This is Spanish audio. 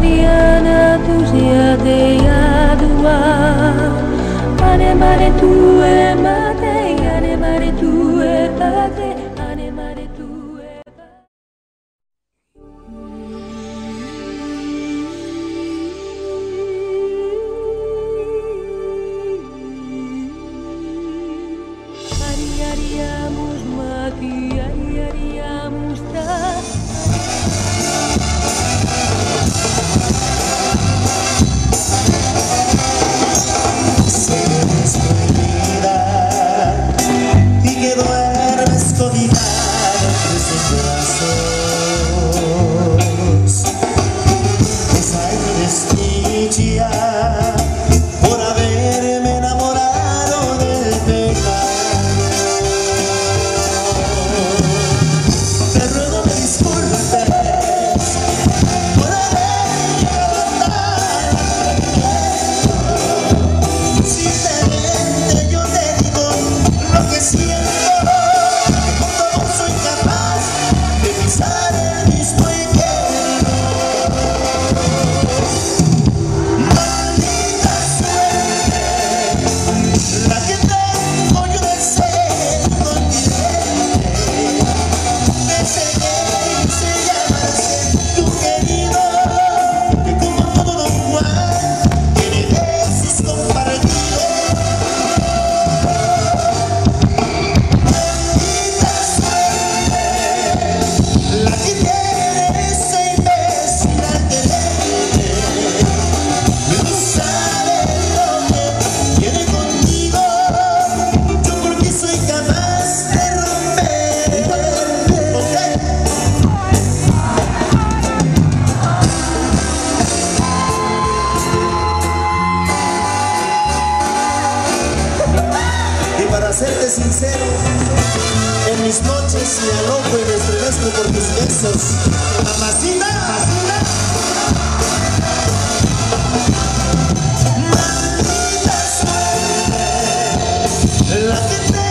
Mariana tu sia de adua. Mare mare tu e mate, mare mare tu e pate dia. serte sincero, en mis noches me alojo y me estremezco por tus besos. Mamacita, mamacita. La que